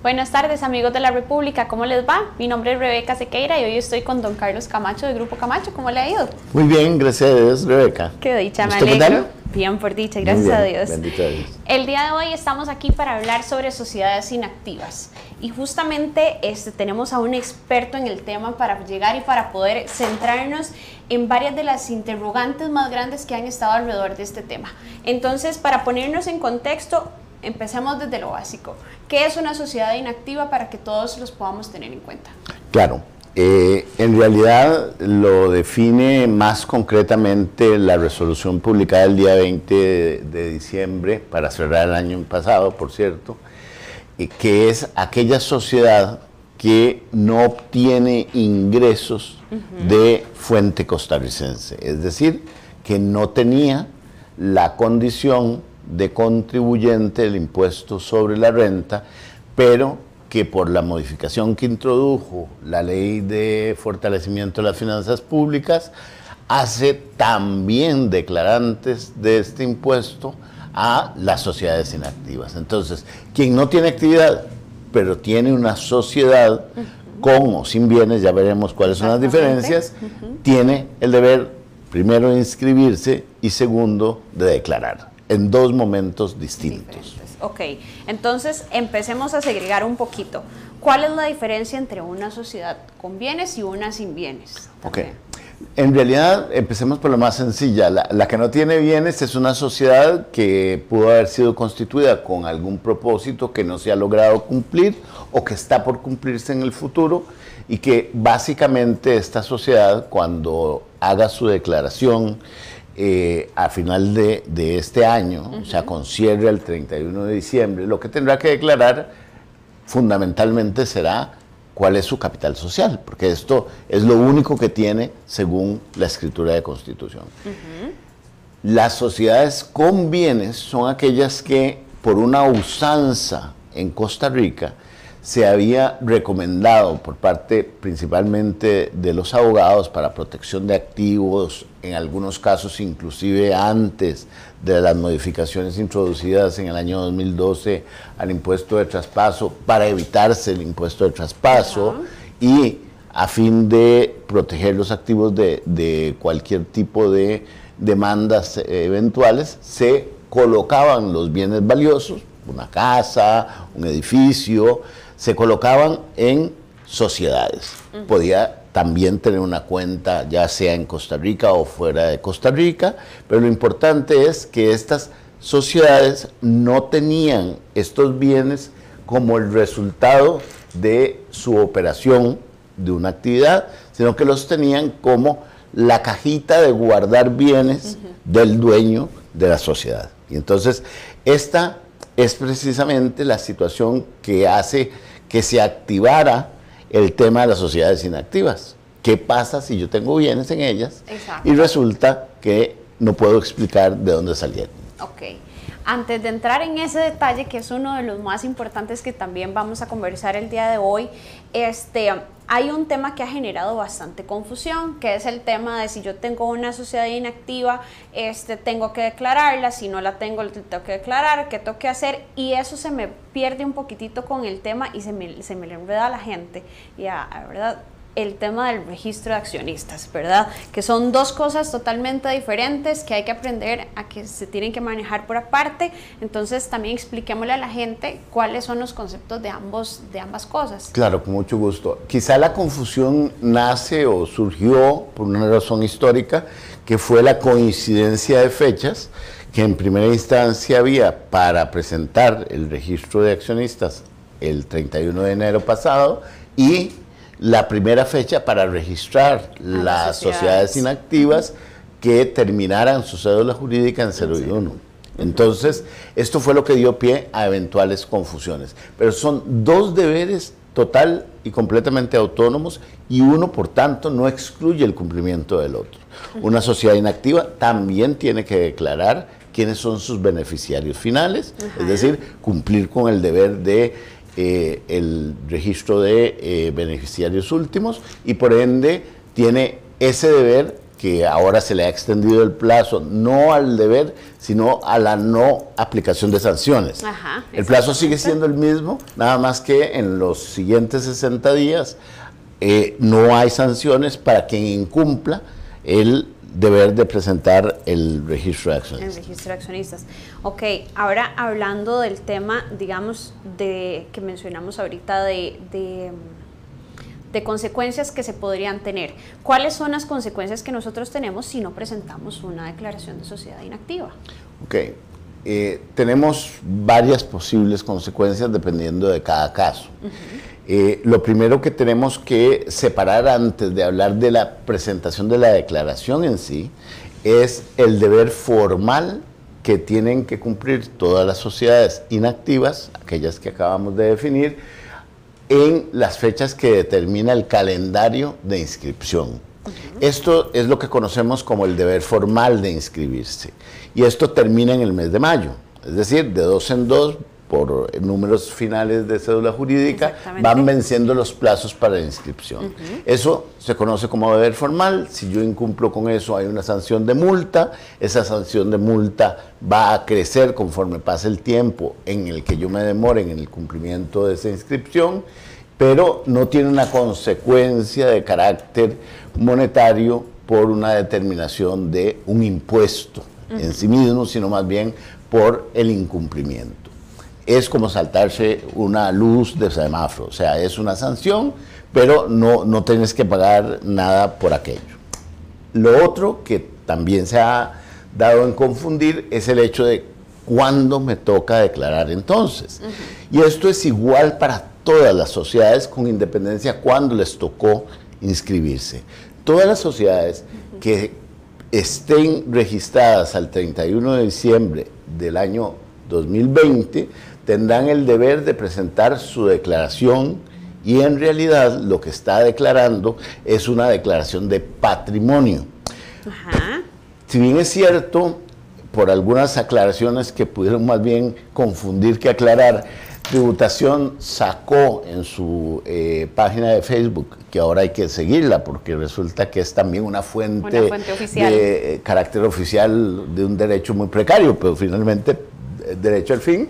Buenas tardes amigos de la República, ¿cómo les va? Mi nombre es Rebeca Sequeira y hoy estoy con don Carlos Camacho del Grupo Camacho, ¿cómo le ha ido? Muy bien, gracias a Dios, Rebeca. Qué dicha, me alegro. Bien por dicha, gracias a Dios. Bendito Dios. El día de hoy estamos aquí para hablar sobre sociedades inactivas y justamente este, tenemos a un experto en el tema para llegar y para poder centrarnos en varias de las interrogantes más grandes que han estado alrededor de este tema. Entonces, para ponernos en contexto, empecemos desde lo básico. ¿Qué es una sociedad inactiva para que todos los podamos tener en cuenta? Claro, eh, en realidad lo define más concretamente la resolución publicada el día 20 de, diciembre, para cerrar el año pasado, por cierto, eh, que es aquella sociedad que no obtiene ingresos de fuente costarricense, es decir, que no tenía la condición de contribuyente del impuesto sobre la renta, pero que por la modificación que introdujo la ley de fortalecimiento de las finanzas públicas, hace también declarantes de este impuesto a las sociedades inactivas. Entonces, quien no tiene actividad, pero tiene una sociedad con o sin bienes, ya veremos cuáles son las diferencias, tiene el deber primero de inscribirse y segundo de declarar en dos momentos distintos. Ok, entonces empecemos a segregar un poquito. ¿Cuál es la diferencia entre una sociedad con bienes y una sin bienes? Ok, en realidad empecemos por lo más sencilla. La, la, que no tiene bienes es una sociedad que pudo haber sido constituida con algún propósito que no se ha logrado cumplir o que está por cumplirse en el futuro y que básicamente esta sociedad cuando haga su declaración eh, a final de, este año, o sea, con cierre el 31 de diciembre, lo que tendrá que declarar fundamentalmente será cuál es su capital social, porque esto es lo único que tiene según la escritura de constitución. Las sociedades con bienes son aquellas que por una usanza en Costa Rica se había recomendado por parte principalmente de los abogados para protección de activos, en algunos casos inclusive antes de las modificaciones introducidas en el año 2012 al impuesto de traspaso, para evitarse el impuesto de traspaso y a fin de proteger los activos de, de cualquier tipo de demandas eventuales, se colocaban los bienes valiosos, una casa, un edificio, se colocaban en sociedades. Podía también tener una cuenta ya sea en Costa Rica o fuera de Costa Rica, pero lo importante es que estas sociedades no tenían estos bienes como el resultado de su operación de una actividad, sino que los tenían como la cajita de guardar bienes del dueño de la sociedad. Y entonces esta es precisamente la situación que hace que se activara el tema de las sociedades inactivas. ¿Qué pasa si yo tengo bienes en ellas y resulta que no puedo explicar de dónde salieron? Antes de entrar en ese detalle, que es uno de los más importantes que también vamos a conversar el día de hoy, este, hay un tema que ha generado bastante confusión, que es el tema de si yo tengo una sociedad inactiva, este, tengo que declararla, si no la tengo, tengo que declarar, qué tengo que hacer, y eso se me pierde un poquitito con el tema y se me, se me le enreda a la gente. Y a, verdad, el tema del registro de accionistas, ¿verdad? Que son dos cosas totalmente diferentes que hay que aprender a que se tienen que manejar por aparte. Entonces también expliquémosle a la gente cuáles son los conceptos de, ambos, de ambas cosas. Claro, con mucho gusto. Quizá la confusión nace o surgió por una razón histórica, que fue la coincidencia de fechas que en primera instancia había para presentar el registro de accionistas el 31 de enero pasado y la primera fecha para registrar las sociedades. inactivas que terminaran su cédula jurídica en 0 y 1. Entonces, esto fue lo que dio pie a eventuales confusiones. Pero son dos deberes total y completamente autónomos y uno, por tanto, no excluye el cumplimiento del otro. Una sociedad inactiva también tiene que declarar quiénes son sus beneficiarios finales, es decir, cumplir con el deber de eh, el registro de eh, beneficiarios últimos y por ende tiene ese deber que ahora se le ha extendido el plazo, no al deber, sino a la no aplicación de sanciones. el plazo sigue siendo el mismo, nada más que en los siguientes 60 días eh, no hay sanciones para quien incumpla el deber de presentar el registro de accionistas. El registro de accionistas. Ok, ahora hablando del tema, digamos, de que mencionamos ahorita de, de, de, consecuencias que se podrían tener. ¿Cuáles son las consecuencias que nosotros tenemos si no presentamos una declaración de sociedad inactiva? Ok, eh, tenemos varias posibles consecuencias dependiendo de cada caso. Eh, lo primero que tenemos que separar antes de hablar de la presentación de la declaración en sí es el deber formal que tienen que cumplir todas las sociedades inactivas, aquellas que acabamos de definir, en las fechas que determina el calendario de inscripción. Esto es lo que conocemos como el deber formal de inscribirse. Y esto termina en el mes de mayo. Es decir, de dos en dos por números finales de cédula jurídica, van venciendo los plazos para la inscripción. Eso se conoce como deber formal. Si yo incumplo con eso, hay una sanción de multa. Esa sanción de multa va a crecer conforme pase el tiempo en el que yo me demore en el cumplimiento de esa inscripción, pero no tiene una consecuencia de carácter monetario por una determinación de un impuesto en sí mismo, sino más bien por el incumplimiento es como saltarse una luz de semáforo, o sea, es una sanción, pero no, no tienes que pagar nada por aquello. Lo otro que también se ha dado en confundir es el hecho de cuándo me toca declarar entonces. Y esto es igual para todas las sociedades con independencia cuándo les tocó inscribirse. Todas las sociedades que estén registradas al 31 de diciembre del año 2020 tendrán el deber de presentar su declaración y en realidad lo que está declarando es una declaración de patrimonio. Si bien es cierto, por algunas aclaraciones que pudieron más bien confundir que aclarar, Tributación sacó en su eh, página de Facebook, que ahora hay que seguirla porque resulta que es también una fuente, de eh, carácter oficial de un derecho muy precario, pero finalmente eh, derecho al fin.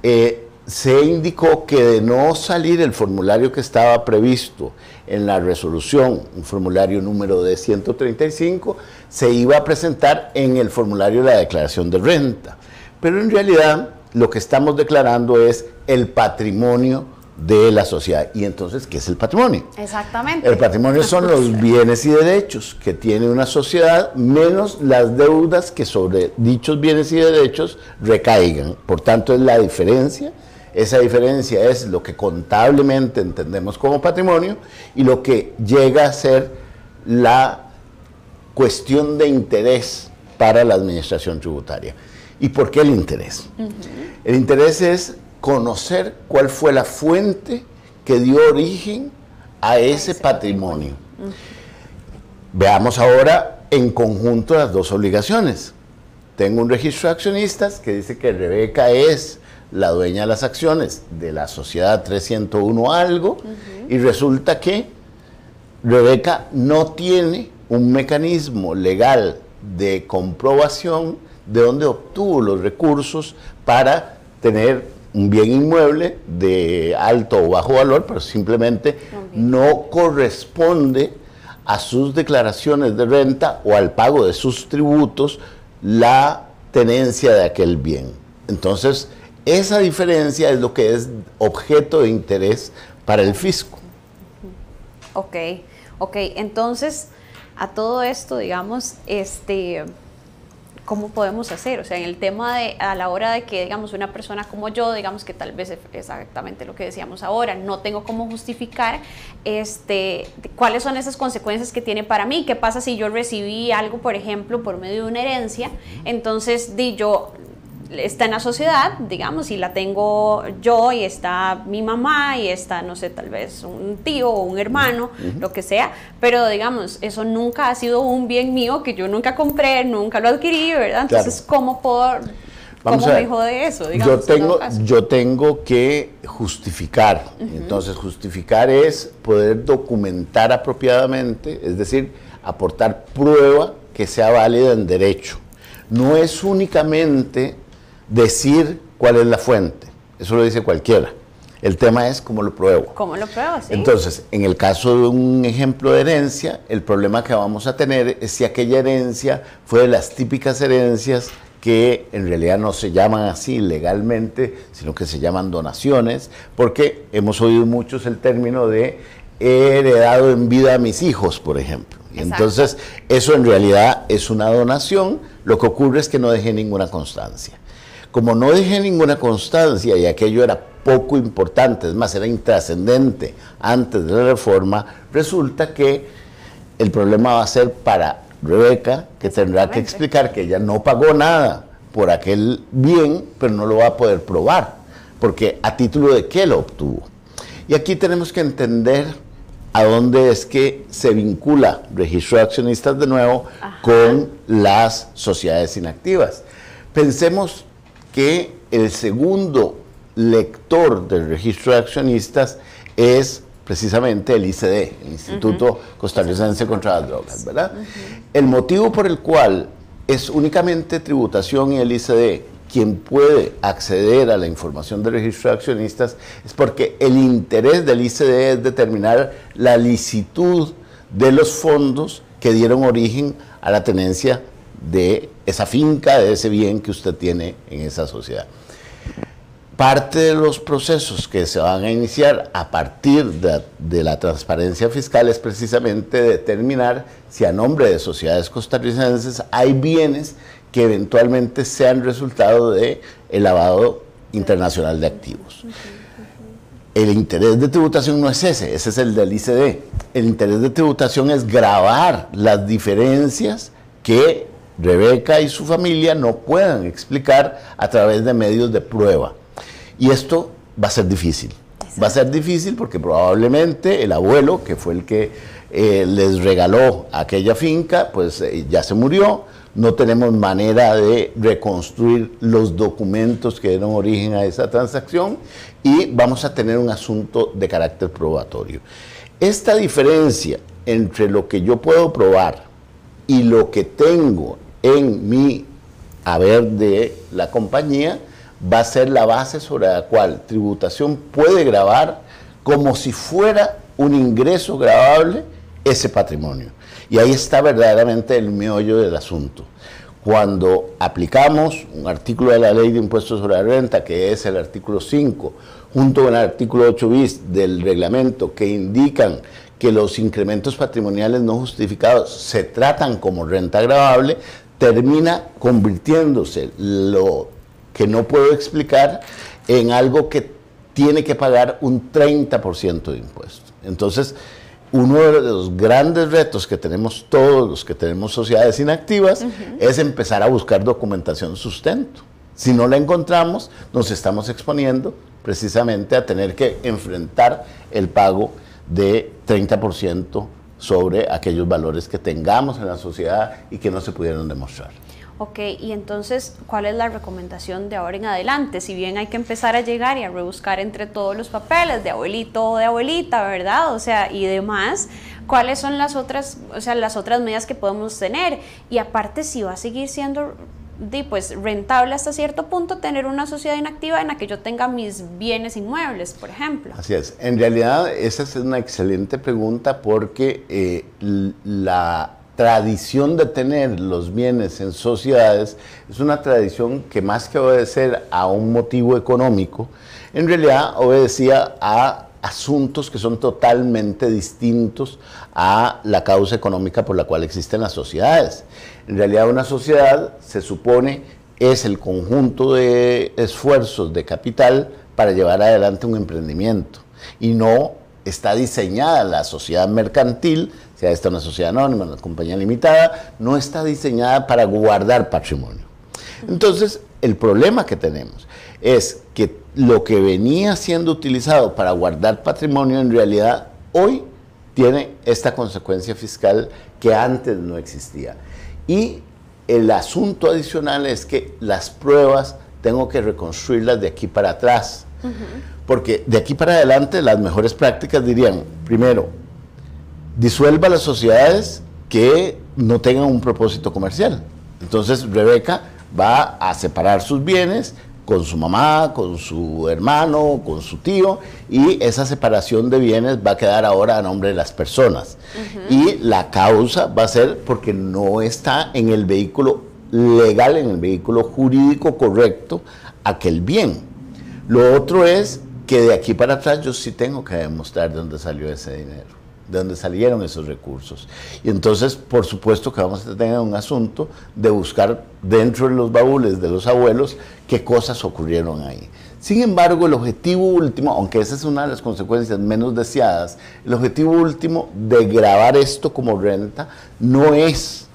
Eh, se indicó que de no salir el formulario que estaba previsto en la resolución, un formulario número de 135, se iba a presentar en el formulario de la declaración de renta. Pero en realidad lo que estamos declarando es el patrimonio de la sociedad. Y entonces, ¿qué es el patrimonio? Exactamente. El patrimonio son los bienes y derechos que tiene una sociedad menos las deudas que sobre dichos bienes y derechos recaigan. Por tanto, es la diferencia. Esa diferencia es lo que contablemente entendemos como patrimonio y lo que llega a ser la cuestión de interés para la administración tributaria. ¿Y por qué el interés? El interés es conocer cuál fue la fuente que dio origen a ese patrimonio. Veamos ahora en conjunto las dos obligaciones. Tengo un registro de accionistas que dice que Rebeca es la dueña de las acciones de la sociedad 301 algo y resulta que Rebeca no tiene un mecanismo legal de comprobación de dónde obtuvo los recursos para tener un bien inmueble de alto o bajo valor, pero simplemente no corresponde a sus declaraciones de renta o al pago de sus tributos la tenencia de aquel bien. Entonces, esa diferencia es lo que es objeto de interés para el fisco. Ok, ok, entonces a todo esto, digamos, este ¿cómo podemos hacer? O sea, en el tema de, a la hora de que, digamos, una persona como yo, digamos que tal vez es exactamente lo que decíamos ahora, no tengo cómo justificar este, cuáles son esas consecuencias que tiene para mí, qué pasa si yo recibí algo, por ejemplo, por medio de una herencia, entonces di yo está en la sociedad, digamos, y la tengo yo y está mi mamá y está, no sé, tal vez un tío o un hermano, lo que sea, pero digamos, eso nunca ha sido un bien mío que yo nunca compré, nunca lo adquirí, ¿verdad? Entonces, ¿cómo puedo... ¿Cómo me de eso? yo, tengo, yo tengo que justificar. Entonces, justificar es poder documentar apropiadamente, es decir, aportar prueba que sea válida en derecho. No es únicamente decir cuál es la fuente, eso lo dice cualquiera. El tema es cómo lo pruebo. ¿Cómo lo pruebo? Entonces, en el caso de un ejemplo de herencia, el problema que vamos a tener es si aquella herencia fue de las típicas herencias que en realidad no se llaman así legalmente, sino que se llaman donaciones, porque hemos oído muchos el término de he heredado en vida a mis hijos, por ejemplo. Y entonces, eso en realidad es una donación, lo que ocurre es que no dejé ninguna constancia. Como no dejé ninguna constancia y aquello era poco importante, es más, era intrascendente antes de la reforma, resulta que el problema va a ser para Rebeca, que tendrá que explicar que ella no pagó nada por aquel bien, pero no lo va a poder probar, porque a título de qué lo obtuvo. Y aquí tenemos que entender a dónde es que se vincula registro de accionistas de nuevo con las sociedades inactivas. Pensemos que el segundo lector del registro de accionistas es precisamente el ICD, el Instituto Costarricense contra las Drogas, ¿verdad? El motivo por el cual es únicamente tributación y el ICD quien puede acceder a la información del registro de accionistas es porque el interés del ICD es determinar la licitud de los fondos que dieron origen a la tenencia de esa finca, de ese bien que usted tiene en esa sociedad. Parte de los procesos que se van a iniciar a partir de, la transparencia fiscal es precisamente determinar si a nombre de sociedades costarricenses hay bienes que eventualmente sean resultado de el lavado internacional de activos. El interés de tributación no es ese, ese es el del ICD. El interés de tributación es grabar las diferencias que Rebeca y su familia no puedan explicar a través de medios de prueba. Y esto va a ser difícil. Va a ser difícil porque probablemente el abuelo, que fue el que eh, les regaló aquella finca, pues eh, ya se murió. No tenemos manera de reconstruir los documentos que dieron origen a esa transacción y vamos a tener un asunto de carácter probatorio. Esta diferencia entre lo que yo puedo probar y lo que tengo en mi haber de la compañía, va a ser la base sobre la cual tributación puede grabar como si fuera un ingreso grabable ese patrimonio. Y ahí está verdaderamente el meollo del asunto. Cuando aplicamos un artículo de la ley de impuestos sobre la renta, que es el artículo 5, junto con el artículo 8 bis del reglamento, que indican que los incrementos patrimoniales no justificados se tratan como renta grabable, termina convirtiéndose lo que no puedo explicar en algo que tiene que pagar un 30% de impuestos. Entonces, uno de los grandes retos que tenemos todos los que tenemos sociedades inactivas es empezar a buscar documentación sustento. Si no la encontramos, nos estamos exponiendo precisamente a tener que enfrentar el pago de 30% sobre aquellos valores que tengamos en la sociedad y que no se pudieron demostrar. Ok, y entonces, ¿cuál es la recomendación de ahora en adelante? Si bien hay que empezar a llegar y a rebuscar entre todos los papeles de abuelito o de abuelita, ¿verdad? O sea, y demás, ¿cuáles son las otras, o sea, las otras medidas que podemos tener? Y aparte, si va a seguir siendo pues rentable hasta cierto punto tener una sociedad inactiva en la que yo tenga mis bienes inmuebles, por ejemplo. Así es. En realidad, esa es una excelente pregunta porque eh, la tradición de tener los bienes en sociedades es una tradición que más que obedecer a un motivo económico, en realidad obedecía a asuntos que son totalmente distintos a la causa económica por la cual existen las sociedades. En realidad una sociedad se supone es el conjunto de esfuerzos de capital para llevar adelante un emprendimiento y no está diseñada la sociedad mercantil sea esta una sociedad anónima, una compañía limitada, no está diseñada para guardar patrimonio. Entonces, el problema que tenemos es que lo que venía siendo utilizado para guardar patrimonio en realidad hoy tiene esta consecuencia fiscal que antes no existía. Y el asunto adicional es que las pruebas tengo que reconstruirlas de aquí para atrás. Porque de aquí para adelante las mejores prácticas dirían, primero, disuelva las sociedades que no tengan un propósito comercial. Entonces Rebeca va a separar sus bienes con su mamá, con su hermano, con su tío, y esa separación de bienes va a quedar ahora a nombre de las personas. Y la causa va a ser porque no está en el vehículo legal, en el vehículo jurídico correcto, aquel bien. Lo otro es que de aquí para atrás yo sí tengo que demostrar de dónde salió ese dinero de dónde salieron esos recursos. Y entonces, por supuesto que vamos a tener un asunto de buscar dentro de los baúles de los abuelos qué cosas ocurrieron ahí. Sin embargo, el objetivo último, aunque esa es una de las consecuencias menos deseadas, el objetivo último de grabar esto como renta no es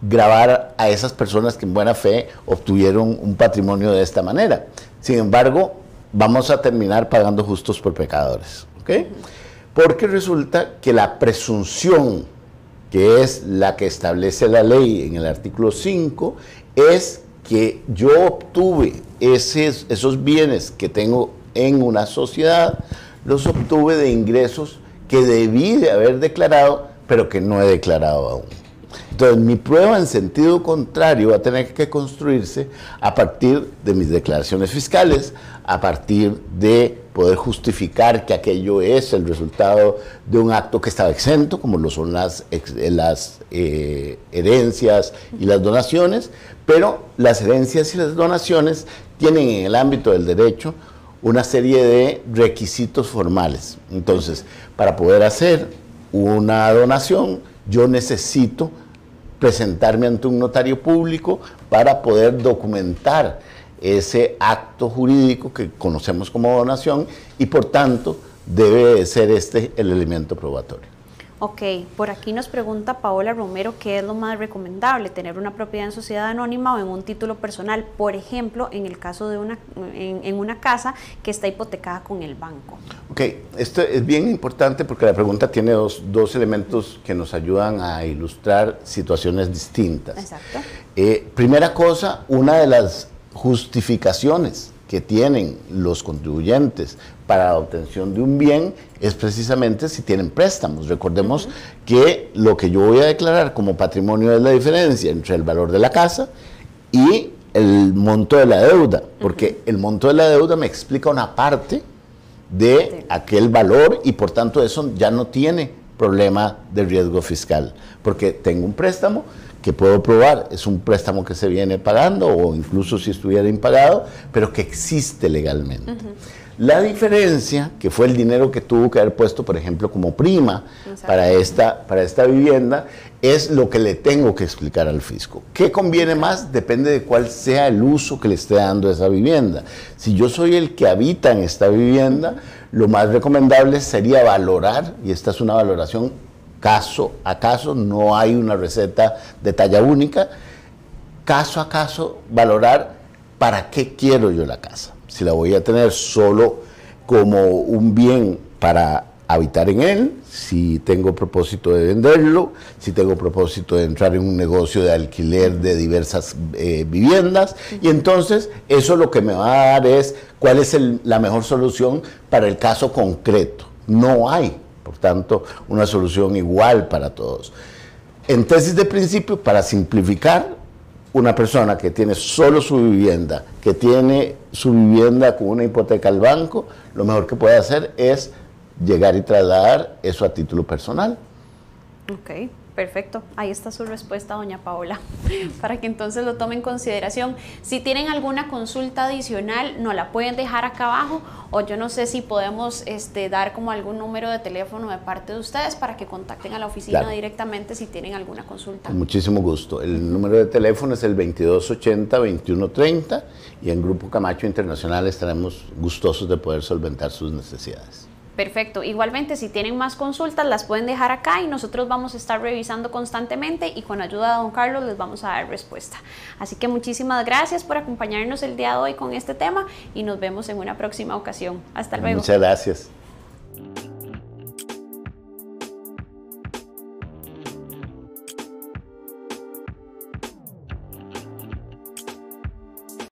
grabar a esas personas que en buena fe obtuvieron un patrimonio de esta manera. Sin embargo, vamos a terminar pagando justos por pecadores. ¿okay? Porque resulta que la presunción, que es la que establece la ley en el artículo 5, es que yo obtuve esos bienes que tengo en una sociedad, los obtuve de ingresos que debí de haber declarado, pero que no he declarado aún. Entonces, mi prueba en sentido contrario va a tener que construirse a partir de mis declaraciones fiscales, a partir de poder justificar que aquello es el resultado de un acto que estaba exento, como lo son las, las eh, herencias y las donaciones, pero las herencias y las donaciones tienen en el ámbito del derecho una serie de requisitos formales. Entonces, para poder hacer una donación, yo necesito presentarme ante un notario público para poder documentar ese acto jurídico que conocemos como donación y por tanto debe ser este el elemento probatorio. Ok, por aquí nos pregunta Paola Romero qué es lo más recomendable, tener una propiedad en sociedad anónima o en un título personal, por ejemplo, en el caso de una, en, una casa que está hipotecada con el banco. Ok, esto es bien importante porque la pregunta tiene dos, dos elementos que nos ayudan a ilustrar situaciones distintas. Exacto. Eh, primera cosa, una de las justificaciones que tienen los contribuyentes para la obtención de un bien es precisamente si tienen préstamos. Recordemos que lo que yo voy a declarar como patrimonio es la diferencia entre el valor de la casa y el monto de la deuda, porque el monto de la deuda me explica una parte de aquel valor y por tanto eso ya no tiene problema de riesgo fiscal, porque tengo un préstamo que puedo probar, es un préstamo que se viene pagando o incluso si estuviera impagado, pero que existe legalmente. La diferencia, que fue el dinero que tuvo que haber puesto, por ejemplo, como prima para esta, para esta vivienda, es lo que le tengo que explicar al fisco. ¿Qué conviene más? Depende de cuál sea el uso que le esté dando a esa vivienda. Si yo soy el que habita en esta vivienda, lo más recomendable sería valorar, y esta es una valoración caso a caso, no hay una receta de talla única, caso a caso valorar para qué quiero yo la casa. Si la voy a tener solo como un bien para habitar en él, si tengo propósito de venderlo, si tengo propósito de entrar en un negocio de alquiler de diversas eh, viviendas, y entonces eso lo que me va a dar es cuál es la mejor solución para el caso concreto. No hay por tanto, una solución igual para todos. En tesis de principio, para simplificar, una persona que tiene solo su vivienda, que tiene su vivienda con una hipoteca al banco, lo mejor que puede hacer es llegar y trasladar eso a título personal. Ok. Perfecto, ahí está su respuesta, doña Paola, para que entonces lo tomen en consideración. Si tienen alguna consulta adicional, nos la pueden dejar acá abajo o yo no sé si podemos este, dar como algún número de teléfono de parte de ustedes para que contacten a la oficina directamente si tienen alguna consulta. Con muchísimo gusto. El número de teléfono es el 2280-2130 y en Grupo Camacho Internacional estaremos gustosos de poder solventar sus necesidades. Perfecto. Igualmente, si tienen más consultas, las pueden dejar acá y nosotros vamos a estar revisando constantemente y con ayuda de don Carlos les vamos a dar respuesta. Así que muchísimas gracias por acompañarnos el día de hoy con este tema y nos vemos en una próxima ocasión. Hasta luego. Muchas gracias.